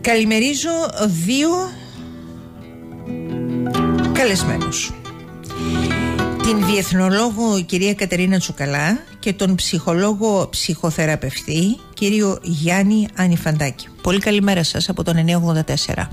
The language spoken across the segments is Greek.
Καλημερίζω δύο καλεσμένους. Την διεθνολόγο κυρία Κατερίνα Τσουκαλά και τον ψυχολόγο ψυχοθεραπευτή κύριο Γιάννη Ανιφαντάκη. Πολύ καλημέρα σας από τον 984.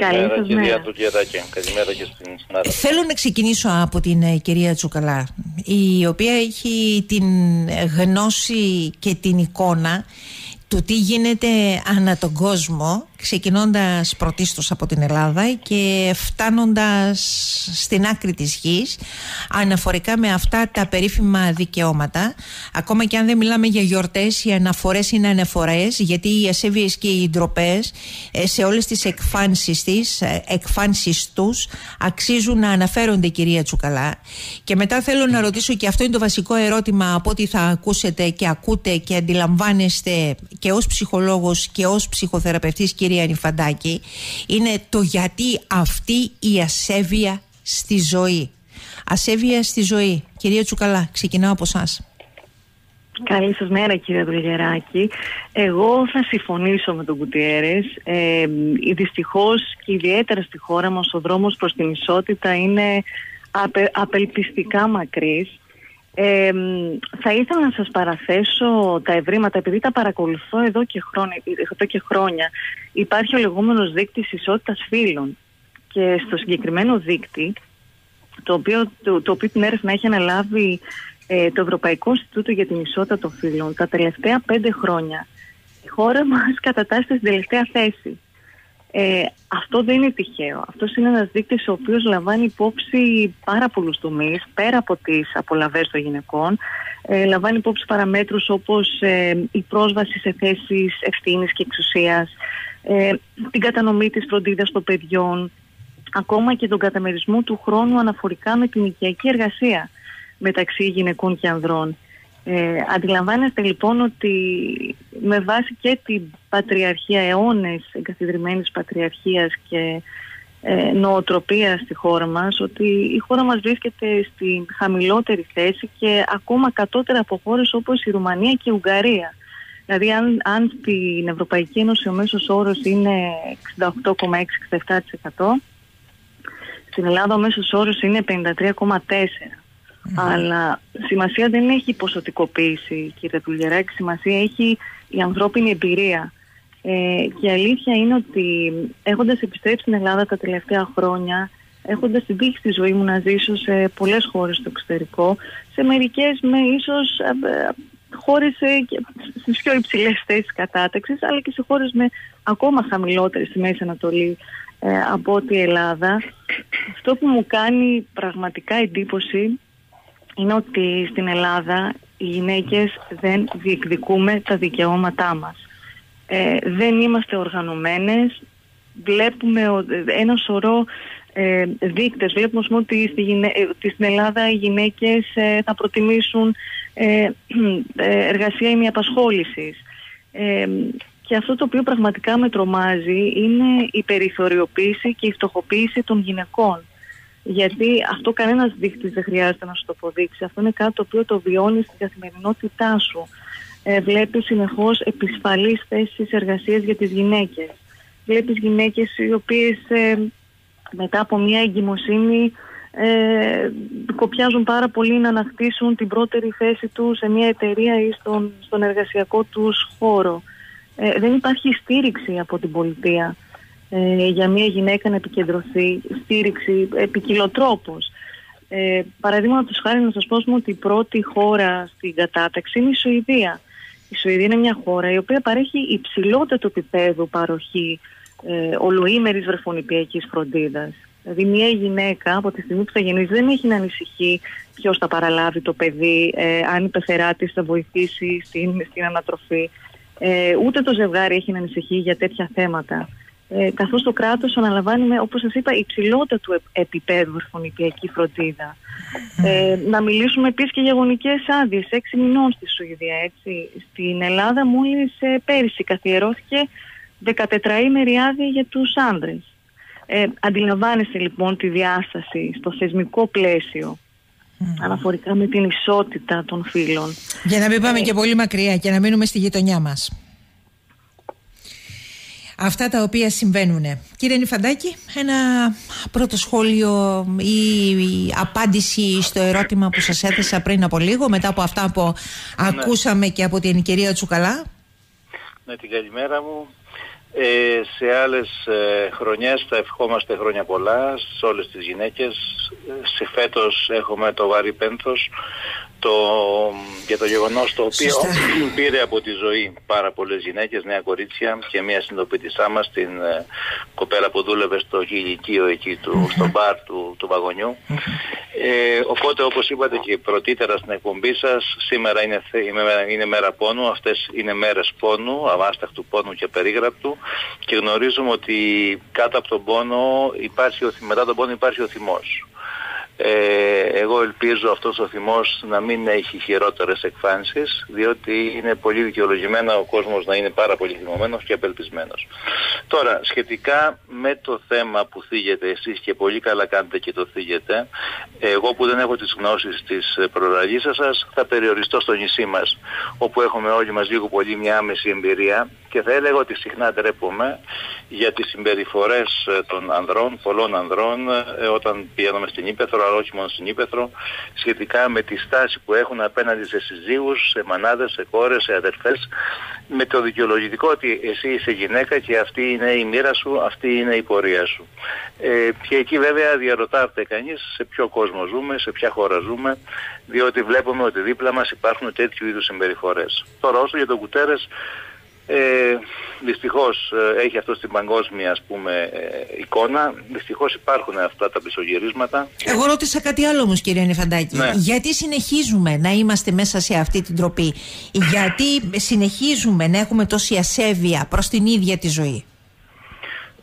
Καλημέρα κυρία Τουκιαδάκη. Καλημέρα και στην συνάδελφα. Θέλω να ξεκινήσω από την ε, κυρία Τσουκαλά η οποία έχει την γνώση και την εικόνα του τι γίνεται ανά τον κόσμο ξεκινώντας πρωτίστως από την Ελλάδα και φτάνοντας στην άκρη της γης αναφορικά με αυτά τα περίφημα δικαιώματα. Ακόμα και αν δεν μιλάμε για γιορτές οι αναφορές είναι αναφορές γιατί οι ασέβειες και οι ντροπές ε, σε όλες τις εκφάνσεις, της, ε, εκφάνσεις τους αξίζουν να αναφέρονται κυρία Τσουκαλά. Και μετά θέλω να ρωτήσω και αυτό είναι το βασικό ερώτημα από ό,τι θα ακούσετε και ακούτε και αντιλαμβάνεστε και ως ψυχολόγος και ως ψυχοθεραπευτής κυρία κυρία Νιφαντάκη είναι το γιατί αυτή η ασέβεια στη ζωή. Ασέβεια στη ζωή. Κυρία Τσουκαλά, ξεκινάω από εσάς. Καλή σας μέρα κύριε Δουλγεράκη. Εγώ θα συμφωνήσω με τον Κουτιέρες. Ε, δυστυχώς και ιδιαίτερα στη χώρα μας ο δρόμος προς την ισότητα είναι απε, απελπιστικά μακρύς. Ε, θα ήθελα να σας παραθέσω τα ευρήματα επειδή τα παρακολουθώ εδώ και χρόνια, εδώ και χρόνια. Υπάρχει ο λεγόμενος δείκτης ισότητας φύλων και στο συγκεκριμένο δείκτη το οποίο, το, το οποίο την έρευνα έχει αναλάβει ε, το Ευρωπαϊκό Ινστιτούτο για την Ισότητα των Φύλων τα τελευταία πέντε χρόνια η χώρα μας κατατάσσεται στην τελευταία θέση. Ε, αυτό δεν είναι τυχαίο. Αυτός είναι ένας δείκτης ο οποίος λαμβάνει υπόψη πάρα πολλούς τομείς, πέρα από τις απολαβές των γυναικών. Ε, λαμβάνει υπόψη παραμέτρους όπως ε, η πρόσβαση σε θέσεις ευθύνης και εξουσίας, ε, την κατανομή της φροντίδας των παιδιών, ακόμα και τον καταμερισμό του χρόνου αναφορικά με την οικιακή εργασία μεταξύ γυναικών και ανδρών. Ε, αντιλαμβάνεστε λοιπόν ότι με βάση και την πατριαρχία, αιώνες εγκαθιδρυμένης πατριαρχίας και ε, νοοτροπίας στη χώρα μας, ότι η χώρα μας βρίσκεται στη χαμηλότερη θέση και ακόμα κατώτερα από χώρες όπως η Ρουμανία και η Ουγγαρία. Δηλαδή αν, αν στην Ευρωπαϊκή Ένωση ο μέσος όρος είναι 68,6-67%, στην Ελλάδα ο μέσος όρος είναι 53,4%. Αλλά σημασία δεν έχει η ποσοτικοποίηση, κύριε Τουλγεράκη. Σημασία έχει η ανθρώπινη εμπειρία. Ε, και η αλήθεια είναι ότι έχοντας επιστρέψει στην Ελλάδα τα τελευταία χρόνια, έχοντας την τύχη στη ζωή μου να ζήσω σε πολλές χώρες στο εξωτερικό, σε μερικές με ίσως ε, χώρες ε, στις πιο υψηλές θέσεις κατάταξης, αλλά και σε χώρες με ακόμα χαμηλότερες στη Μέση Ανατολή ε, από ότι η Ελλάδα. Αυτό που μου κάνει πραγματικά εντύπωση είναι ότι στην Ελλάδα οι γυναίκες δεν διεκδικούμε τα δικαιώματά μας. Ε, δεν είμαστε οργανωμένες, βλέπουμε ένα σωρό ε, δείκτες. Βλέπουμε ότι στη, ε, στην Ελλάδα οι γυναίκες ε, θα προτιμήσουν ε, εργασία ημιαπασχόλησης. Ε, και αυτό το οποίο πραγματικά με τρομάζει είναι η περιθωριοποίηση και η φτωχοποίηση των γυναικών. Γιατί αυτό κανένας δείχτης δεν χρειάζεται να σου το αποδείξει. Αυτό είναι κάτι το οποίο το βιώνεις στην καθημερινότητά σου. Ε, βλέπεις συνεχώς επισφαλείς θέσεις εργασίας για τις γυναίκες. Βλέπεις γυναίκες οι οποίες ε, μετά από μια εγκυμοσύνη ε, κοπιάζουν πάρα πολύ να ανακτήσουν την πρώτερη θέση τους σε μια εταιρεία ή στον, στον εργασιακό τους χώρο. Ε, δεν υπάρχει στήριξη από την πολιτεία ε, για μια γυναίκα να επικεντρωθεί, στήριξη επικοιλωτρόπως. Ε, Παραδείγματος χάρη να σας πω ότι η πρώτη χώρα στην κατάταξη είναι η Σουηδία. Η Σουηδία είναι μια χώρα η οποία παρέχει υψηλότερο επίπεδο παροχή ε, ολοήμερης βρεφονιπιακής φροντίδας. Δηλαδή μια γυναίκα από τη στιγμή που θα γεννήσει δεν έχει να ανησυχεί ποιος θα παραλάβει το παιδί, ε, αν η πεθερά της θα βοηθήσει στην, στην ανατροφή. Ε, ούτε το ζευγάρι έχει να ανησυχεί για τέτοια θέματα ε, καθώς το κράτος αναλαμβάνει, με, όπως σας είπα, υψηλότητα του επίπεδου ορφωνικιακή φροντίδα. Ε, να μιλήσουμε επίσης και για γονικές άδειες, έξι μηνών στη Σουηδία, έτσι. Στην Ελλάδα μόλις ε, πέρυσι καθιερώθηκε 14ήμερη άδεια για τους άνδρες. Ε, αντιλαμβάνεστε λοιπόν τη διάσταση στο θεσμικό πλαίσιο αναφορικά με την ισότητα των φύλων. Για να μην πάμε ε, και πολύ μακριά και να μείνουμε στη γειτονιά μας. Αυτά τα οποία συμβαίνουν. Κύριε Νιφαντάκη, ένα πρώτο σχόλιο ή απάντηση στο ερώτημα που σας έθεσα πριν από λίγο, μετά από αυτά που ναι. ακούσαμε και από την κυρία Τσουκαλά. Ναι, την καλημέρα μου. Ε, σε άλλες ε, χρονιές θα ευχόμαστε χρόνια πολλά σε όλες τις γυναίκες. Σε φέτος έχουμε το βαρύ πένθος το, για το γεγονός το οποίο πήρε από τη ζωή πάρα πολλές γυναίκες, νέα κορίτσια και μια συντοπίτησά μας, την ε, κοπέλα που δούλευε στο γηλικείο εκεί, του, στο μπαρ του, του βαγονιού. Ε, οπότε όπως είπατε και πρωτήτερα στην εκπομπή σας, σήμερα είναι, είναι μέρα πόνου, αυτές είναι μέρες πόνου, αβάσταχτου πόνου και περίγραπτου και γνωρίζουμε ότι κάτω από τον πόνο υπάρχει, μετά τον πόνο υπάρχει ο θυμός. Ε, εγώ ελπίζω αυτός ο θυμός να μην έχει χειρότερες εκφάνσεις διότι είναι πολύ δικαιολογημένα ο κόσμος να είναι πάρα πολύ θυμωμένος και απελπισμένος. Τώρα, σχετικά με το θέμα που θίγετε εσείς και πολύ καλά κάνετε και το θίγετε, εγώ που δεν έχω τις γνώσεις της προραλής σας θα περιοριστώ στο νησί μας όπου έχουμε όλοι μας λίγο πολύ μια άμεση εμπειρία και θα έλεγα ότι συχνά ντρέπομαι για τις συμπεριφορές των ανδρών, πολλών ανδρών όταν πηγαίνουμε στην Ήπεθρο αλλά όχι μόνο στην Ήπεθρο, σχετικά με τη στάση που έχουν απέναντι σε συζύγους, σε μανάδες, σε κόρες, σε αδερφές, με το δικαιολογητικό ότι εσύ είσαι γυναίκα και αυτή είναι η μοίρα σου, αυτή είναι η πορεία σου. Ε, και εκεί βέβαια διαρωτάται κανείς σε ποιο κόσμο ζούμε, σε ποια χώρα ζούμε, διότι βλέπουμε ότι δίπλα μας υπάρχουν τέτοιου είδους συμπεριφορές. Τώρα όσο για τον Κουτέρες, ε, δυστυχώς ε, έχει αυτό στην παγκόσμια ας πούμε ε, εικόνα. Δυστυχώς υπάρχουν αυτά τα πισωγυρίσματα. Εγώ ρώτησα κάτι άλλο όμως κύριε Νεφαντάκη. Ναι. γιατί συνεχίζουμε να είμαστε μέσα σε αυτή την τροπή; Γιατί συνεχίζουμε να έχουμε τόση ασέβεια προς την ίδια τη ζωή;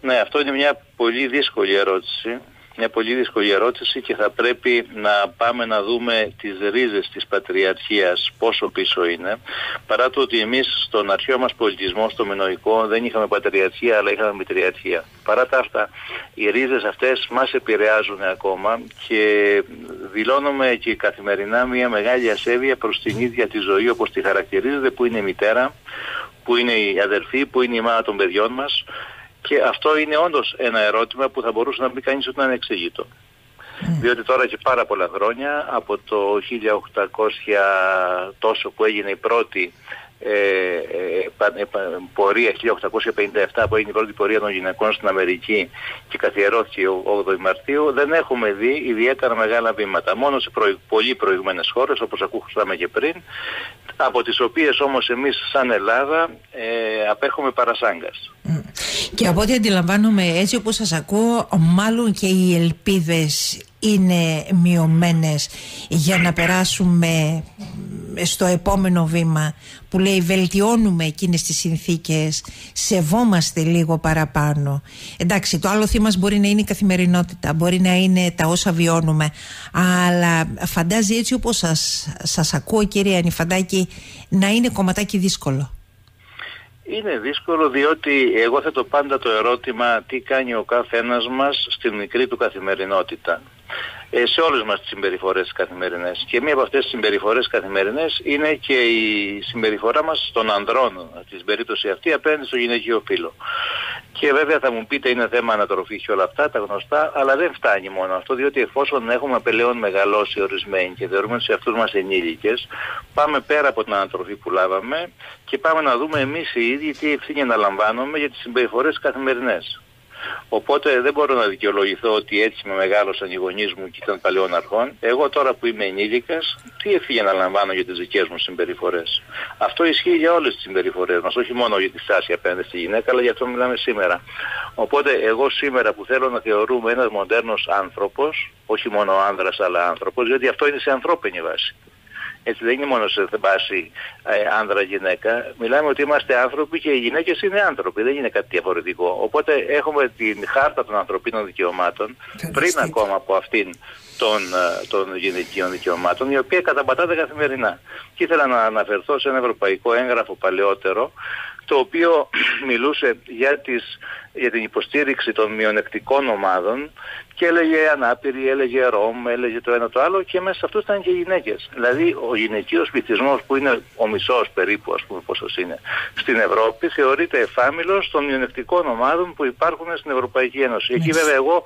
Ναι αυτό είναι μια πολύ δύσκολη ερώτηση μια πολύ δύσκολη ερώτηση και θα πρέπει να πάμε να δούμε τις ρίζες της πατριαρχίας πόσο πίσω είναι παρά το ότι εμείς στον αρχαίο μας πολιτισμό, στο μενοϊκό δεν είχαμε πατριαρχία αλλά είχαμε μητριαρχία. Παρά τα αυτά οι ρίζες αυτές μας επηρεάζουν ακόμα και δηλώνουμε και καθημερινά μια μεγάλη ασέβεια προς την ίδια τη ζωή όπως τη χαρακτηρίζεται που είναι η μητέρα, που είναι η αδερφή, που είναι η μάνα των παιδιών μας και αυτό είναι όντως ένα ερώτημα που θα μπορούσε να μπει κανείς ότι να είναι εξηγητό. Διότι τώρα και πάρα πολλά χρόνια, από το 1800 τόσο που έγινε η πρώτη ε, ε, πορεία 1857 που έγινε η πρώτη πορεία των γυναικών στην Αμερική και καθιερώθηκε 8 Μαρτίου δεν έχουμε δει ιδιαίτερα μεγάλα βήματα μόνο σε προ, πολύ προηγούμενες χώρες όπως ακούσαμε και πριν από τις οποίες όμως εμείς σαν Ελλάδα ε, απέχουμε παρασάγκας. Και από ό,τι αντιλαμβάνομαι έτσι όπως σας ακούω μάλλον και οι ελπίδες είναι μειωμένες για να περάσουμε στο επόμενο βήμα που λέει βελτιώνουμε εκείνες τις συνθήκες σεβόμαστε λίγο παραπάνω εντάξει το άλλο θύμα μπορεί να είναι η καθημερινότητα μπορεί να είναι τα όσα βιώνουμε αλλά φαντάζει έτσι όπως σας, σας ακούω κυρία Ανιφαντάκη να είναι κομματάκι δύσκολο είναι δύσκολο διότι εγώ θέτω πάντα το ερώτημα τι κάνει ο κάθε ένας μας στην μικρή του καθημερινότητα. ε, σε όλες μας τις συμπεριφορές καθημερινές. Και μία από αυτές τις συμπεριφορές καθημερινές είναι και η συμπεριφορά μας των ανδρών, στην περίπτωση αυτή, απέναντι στο γυναικείο φύλλο. Και βέβαια θα μου πείτε είναι θέμα ανατροφή και όλα αυτά, τα γνωστά, αλλά δεν φτάνει μόνο αυτό, διότι εφόσον έχουμε πλέον μεγαλώσει ορισμένοι και θεωρούμε σε αυτούς μας ενήλικες, πάμε πέρα από την ανατροφή που λάβαμε και πάμε να δούμε εμείς οι ίδιοι τι ευθύνη αναλαμβάνουμε για τις συμπεριφορές καθημερινές. Οπότε δεν μπορώ να δικαιολογηθώ ότι έτσι με μεγάλωσαν οι γονείς μου και ήταν παλαιών αρχών. Εγώ τώρα που είμαι ενήλικας, τι ευθύνη να λαμβάνω για τις δικές μου συμπεριφορές; Αυτό ισχύει για όλες τις συμπεριφορές μας, όχι μόνο για τη στάση απέναντι στη γυναίκα, αλλά για αυτό μιλάμε σήμερα. Οπότε εγώ σήμερα που θέλω να θεωρούμε ένας μοντέρνος άνθρωπος, όχι μόνο άνδρας αλλά άνθρωπος, γιατί αυτό είναι σε ανθρώπινη βάση. Έτσι δεν είναι μόνο σε βάση ε, άνδρα-γυναίκα. Μιλάμε ότι είμαστε άνθρωποι και οι γυναίκες είναι άνθρωποι. Δεν είναι κάτι διαφορετικό. Οπότε έχουμε την χάρτα των ανθρωπίνων δικαιωμάτων πριν ακόμα από αυτήν των, ε, των γυναικείων δικαιωμάτων, η οποία καταπατάται καθημερινά. Και ήθελα να αναφερθώ σε ένα ευρωπαϊκό έγγραφο παλαιότερο, το οποίο μιλούσε για, τις, για την υποστήριξη των μειονεκτικών ομάδων και έλεγε ανάπηροι, έλεγε ρομ, έλεγε το ένα το άλλο και μέσα σε αυτό ήταν και οι γυναίκες. Δηλαδή ο γυναικείος πληθυσμός που είναι ο μισός περίπου ας πούμε πόσος είναι στην Ευρώπη θεωρείται εφάμιλος των μειονεκτικών ομάδων που υπάρχουν στην Ευρωπαϊκή Ένωση. Εκεί βέβαια εγώ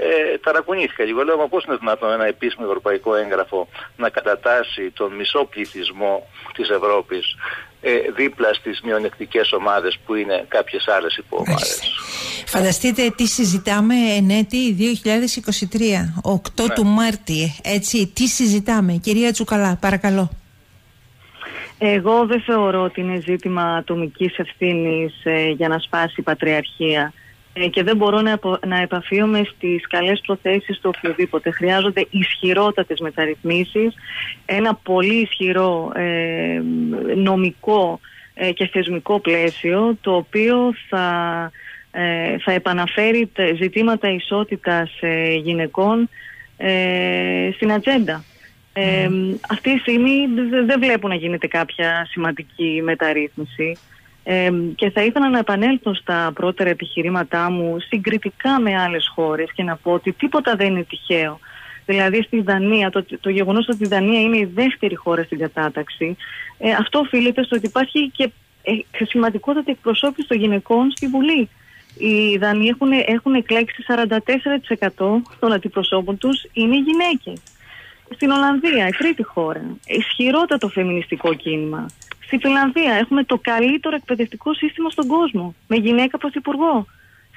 ε, ταρακουνήθηκα λίγο. Λέω, μα πώς είναι δυνατόν ένα επίσημο ευρωπαϊκό έγγραφο να κατατάσει τον μισό πληθυσμό της Ευρώπης ε, δίπλα στις μειονεκτικές ομάδες που είναι κάποιες άλλες υποομάδες. Φανταστείτε τι συζητάμε εν έτη 2023, 8 ναι. του Μάρτη, έτσι, τι συζητάμε. Κυρία Τσουκαλά, παρακαλώ. Εγώ δεν θεωρώ ότι είναι ζήτημα ατομικής ευθύνης ε, για να σπάσει η πατριαρχία. Ε, και δεν μπορώ να, να επαφίομαι στις καλές προθέσεις του οποιοδήποτε. Χρειάζονται ισχυρότατες μεταρρυθμίσεις, ένα πολύ ισχυρό ε, νομικό ε, και θεσμικό πλαίσιο το οποίο θα, θα επαναφέρει ζητήματα ισότητας γυναικών στην ατζέντα. αυτή τη στιγμή δεν βλέπω να γίνεται κάποια σημαντική μεταρρύθμιση και θα ήθελα να επανέλθω στα πρώτερα επιχειρήματά μου συγκριτικά με άλλες χώρες και να πω ότι τίποτα δεν είναι τυχαίο. Δηλαδή στη Δανία, το, το γεγονός ότι η Δανία είναι η δεύτερη χώρα στην κατάταξη, ε, αυτό οφείλεται στο ότι υπάρχει και ε, σημαντικότατη εκπροσώπηση των γυναικών στη Βουλή. Οι Δανείοι έχουν, έχουν εκλέξει 44% των αντιπροσώπων τους είναι γυναίκες. Στην Ολλανδία, η τρίτη χώρα, ισχυρότατο φεμινιστικό κίνημα. Στη Φιλανδία έχουμε το καλύτερο εκπαιδευτικό σύστημα στον κόσμο, με γυναίκα πρωθυπουργό.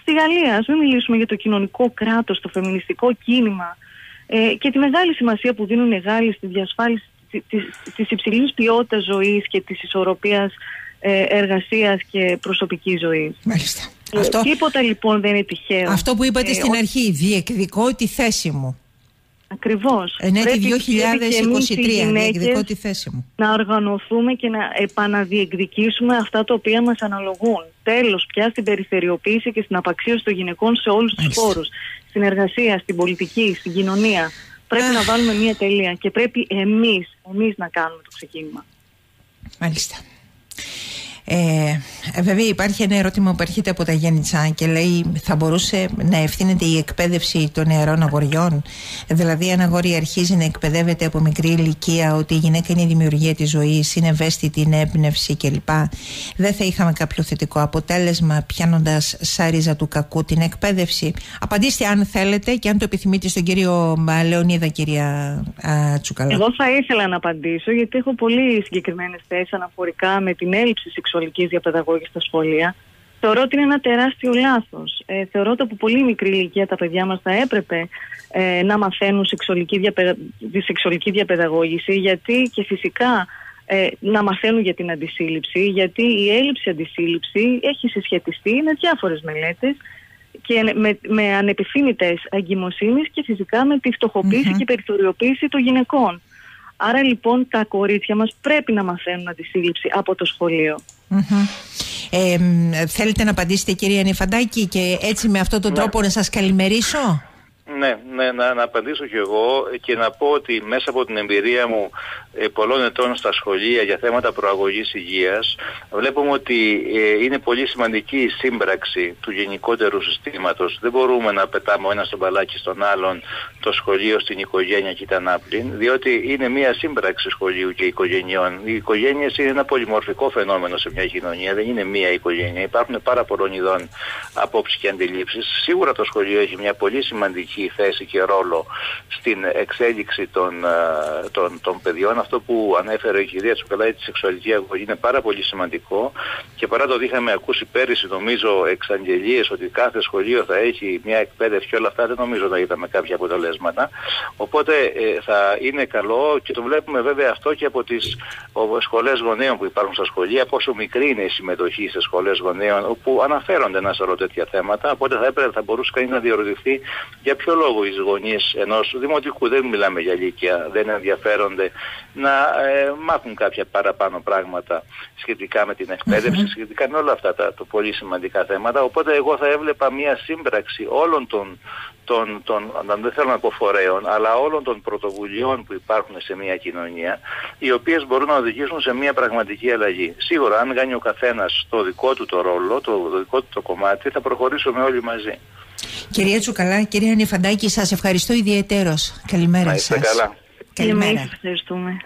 Στη Γαλλία, ας μην μιλήσουμε για το κοινωνικό κράτος, το φεμινιστικό κίνημα ε, και τη μεγάλη σημασία που δίνουν οι Γάλλοι στη διασφάλιση τη υψηλής ποιότητας ζωής και της ισορροπίας ε, εργασίας και προσωπικής ζωής. Μάλιστα. Ε, αυτό... Τίποτα λοιπόν δεν είναι τυχαίο. Αυτό που είπατε ε, στην αρχή, διεκδικώ τη θέση μου. Ακριβώς. Ενέτη 2023, διεκδικώ τη θέση μου. Να οργανωθούμε και να επαναδιεκδικήσουμε αυτά τα οποία μας αναλογούν. Τέλος, πια στην περιφερειοποίηση και στην απαξίωση των γυναικών σε όλους τους χώρους. Στην εργασία, στην πολιτική, στην κοινωνία. Πρέπει να βάλουμε μία τελεία και πρέπει εμείς εμείς να κάνουμε το ξεκίνημα. Μάλιστα. Ε, βέβαια υπάρχει ένα ερώτημα που έρχεται από τα Γέννητσα και λέει θα μπορούσε να ευθύνεται η εκπαίδευση των νεαρών αγοριών; Δηλαδή ένα αγόρι αρχίζει να εκπαιδεύεται από μικρή ηλικία ότι η γυναίκα είναι η δημιουργία της ζωής είναι ευαίσθητη, είναι έμπνευση κλπ. Δεν θα είχαμε κάποιο θετικό αποτέλεσμα πιάνοντας σάριζα του κακού την εκπαίδευση. Απαντήστε αν θέλετε και αν το επιθυμείτε στον κύριο Λεωνίδα κυρία Τσουκαλά Εγώ θα ήθελα να απαντήσω γιατί έχω πολύ συγκεκριμένες θέσεις αναφορικά με την έλλειψη σεξουαλικής διαπαιδαγώγησης στα σχολεία, θεωρώ ότι είναι ένα τεράστιο λάθος. Ε, θεωρώ ότι από πολύ μικρή ηλικία τα παιδιά μας θα έπρεπε ε, να μαθαίνουν σεξουαλική, διαπαι... τη σεξουαλική διαπαιδαγώγηση γιατί και φυσικά ε, να μαθαίνουν για την αντισύλληψη γιατί η έλλειψη αντισύλληψη έχει συσχετιστεί με διάφορες μελέτες και με, με ανεπιθύμητες αγκυμοσύνης και φυσικά με τη φτωχοποίηση mm-hmm. και περιθωριοποίηση των γυναικών. Άρα λοιπόν τα κορίτσια μας πρέπει να μαθαίνουν αντισύλληψη από το σχολείο. Ε, θέλετε να απαντήσετε κυρία Νιφαντάκη και έτσι με αυτόν τον ναι. τρόπο να σας καλημερίσω; Ναι, ναι να, να απαντήσω κι εγώ και να πω ότι μέσα από την εμπειρία μου ε, πολλών ετών στα σχολεία για θέματα προαγωγής υγείας βλέπουμε ότι ε, είναι πολύ σημαντική η σύμπραξη του γενικότερου συστήματος. Δεν μπορούμε να πετάμε ένας στον μπαλάκι στον άλλον το σχολείο στην οικογένεια και την άπλην διότι είναι μια σύμπραξη σχολείου και οικογενειών. Οι οικογένειες είναι ένα πολυμορφικό φαινόμενο σε μια κοινωνία, δεν είναι μια οικογένεια. Υπάρχουν πάρα πολλών ειδών απόψεις και αντιλήψεις. Σίγουρα το σχολείο έχει μια πολύ σημαντική θέση και ρόλο στην εξέλιξη των, ε, των, των παιδιών αυτό που ανέφερε η κυρία Τσουκαλάη, τη σεξουαλική αγωγή, είναι πάρα πολύ σημαντικό και παρά το ότι είχαμε ακούσει πέρυσι, νομίζω, εξαγγελίες ότι κάθε σχολείο θα έχει μια εκπαίδευση και όλα αυτά, δεν νομίζω να είδαμε κάποια αποτελέσματα. Οπότε ε, θα είναι καλό και το βλέπουμε βέβαια αυτό και από τις σχολές γονέων που υπάρχουν στα σχολεία, πόσο μικρή είναι η συμμετοχή σε σχολές γονέων, όπου αναφέρονται ένα σωρό τέτοια θέματα. Οπότε θα έπρεπε, θα μπορούσε κανείς να διορωτηθεί για ποιο ποιο λόγο οι γονείς ενός δημοτικού, δεν μιλάμε για ηλικία, δεν ενδιαφέρονται να ε, μάθουν κάποια παραπάνω πράγματα σχετικά με την εκπαίδευση, σχετικά με όλα αυτά τα το πολύ σημαντικά θέματα. Οπότε εγώ θα έβλεπα μια σύμπραξη όλων των, των, των, δεν θέλω να πω φορέων, αλλά όλων των πρωτοβουλειών που υπάρχουν σε μια κοινωνία, οι οποίες μπορούν να οδηγήσουν σε μια πραγματική αλλαγή. Σίγουρα αν κάνει ο καθένας το δικό του το ρόλο, το, το δικό του το κομμάτι, θα προχωρήσουμε όλοι μαζί. Κυρία Τσουκαλά, κυρία Νεφαντάκη, σας ευχαριστώ ιδιαίτερος. Καλημέρα σας. καλά. Καλημέρα. Ευχαριστούμε.